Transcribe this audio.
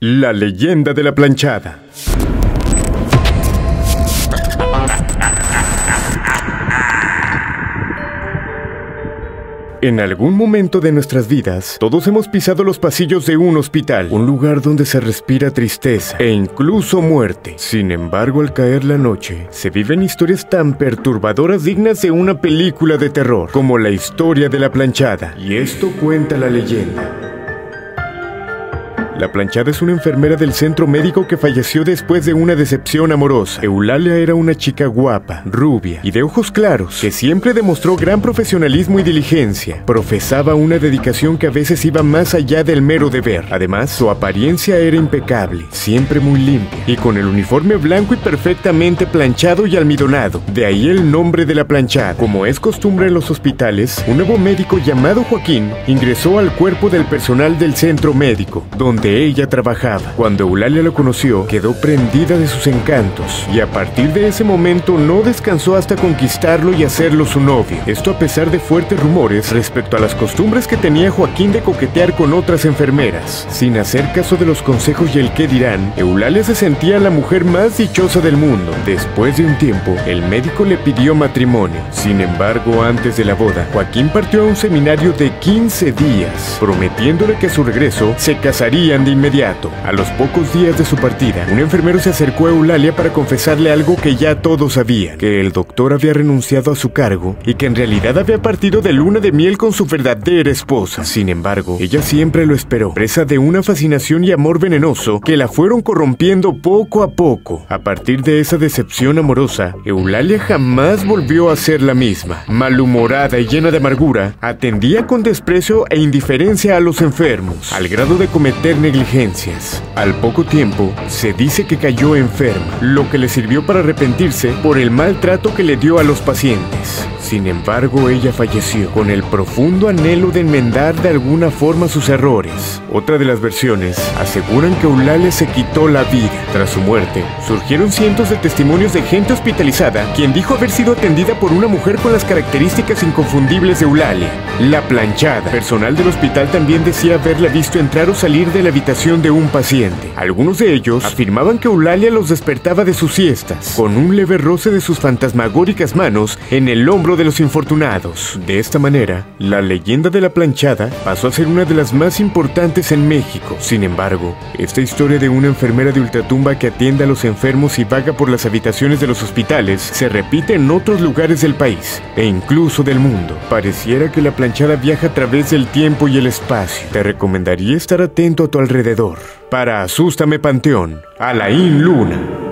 La leyenda de la planchada. En algún momento de nuestras vidas, todos hemos pisado los pasillos de un hospital, un lugar donde se respira tristeza e incluso muerte. Sin embargo, al caer la noche, se viven historias tan perturbadoras dignas de una película de terror, como la historia de la planchada. Y esto cuenta la leyenda. La planchada es una enfermera del centro médico que falleció después de una decepción amorosa. Eulalia era una chica guapa, rubia y de ojos claros, que siempre demostró gran profesionalismo y diligencia. Profesaba una dedicación que a veces iba más allá del mero deber. Además, su apariencia era impecable, siempre muy limpia y con el uniforme blanco y perfectamente planchado y almidonado. De ahí el nombre de la planchada. Como es costumbre en los hospitales, un nuevo médico llamado Joaquín ingresó al cuerpo del personal del centro médico, donde ella trabajaba. Cuando Eulalia lo conoció, quedó prendida de sus encantos y a partir de ese momento no descansó hasta conquistarlo y hacerlo su novio. Esto a pesar de fuertes rumores respecto a las costumbres que tenía Joaquín de coquetear con otras enfermeras. Sin hacer caso de los consejos y el qué dirán, Eulalia se sentía la mujer más dichosa del mundo. Después de un tiempo, el médico le pidió matrimonio. Sin embargo, antes de la boda, Joaquín partió a un seminario de 15 días, prometiéndole que a su regreso se casarían de inmediato. A los pocos días de su partida, un enfermero se acercó a Eulalia para confesarle algo que ya todos sabían, que el doctor había renunciado a su cargo y que en realidad había partido de luna de miel con su verdadera esposa. Sin embargo, ella siempre lo esperó, presa de una fascinación y amor venenoso que la fueron corrompiendo poco a poco. A partir de esa decepción amorosa, Eulalia jamás volvió a ser la misma. Malhumorada y llena de amargura, atendía con desprecio e indiferencia a los enfermos, al grado de cometer negligencias. Al poco tiempo, se dice que cayó enferma, lo que le sirvió para arrepentirse por el maltrato que le dio a los pacientes. Sin embargo, ella falleció con el profundo anhelo de enmendar de alguna forma sus errores. Otra de las versiones aseguran que Eulalia se quitó la vida. Tras su muerte, surgieron cientos de testimonios de gente hospitalizada quien dijo haber sido atendida por una mujer con las características inconfundibles de Eulalia. La planchada. Personal del hospital también decía haberla visto entrar o salir de la habitación de un paciente. Algunos de ellos afirmaban que Eulalia los despertaba de sus siestas, con un leve roce de sus fantasmagóricas manos en el hombro de los infortunados. De esta manera, la leyenda de la planchada pasó a ser una de las más importantes en México. Sin embargo, esta historia de una enfermera de ultratumba que atiende a los enfermos y vaga por las habitaciones de los hospitales se repite en otros lugares del país e incluso del mundo. Pareciera que la planchada viaja a través del tiempo y el espacio. Te recomendaría estar atento a tu alrededor. Para Asústame Panteón, Alain Luna.